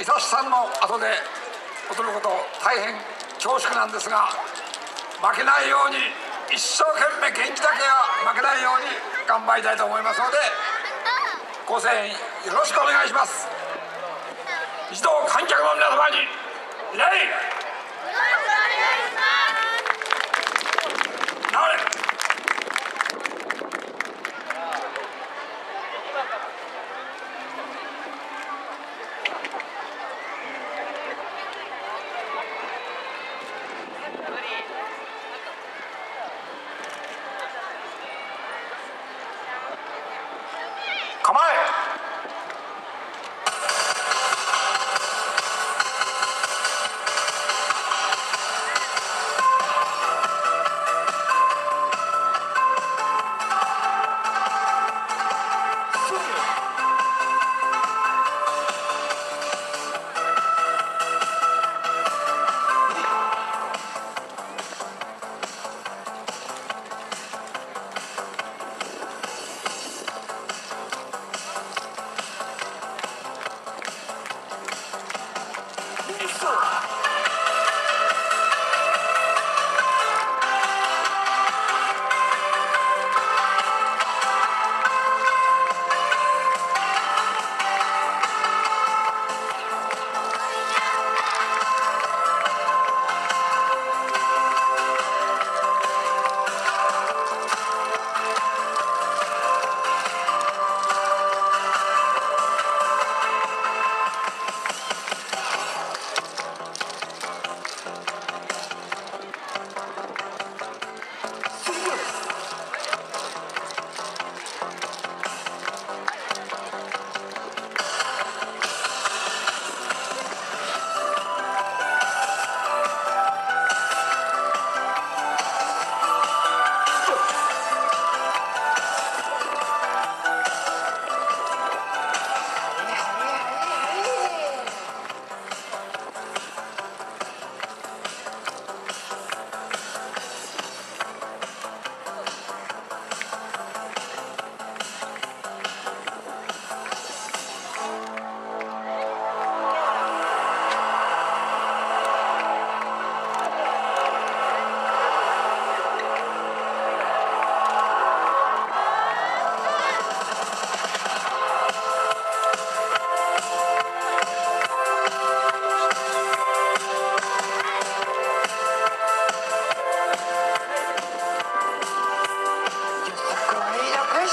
伊佐さんの後で踊ること大変恐縮なんですが負けないように一生懸命元気だけは負けないように頑張りたいと思いますのでご声援よろしくお願いします。一同観客の皆様に構え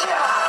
Yeah!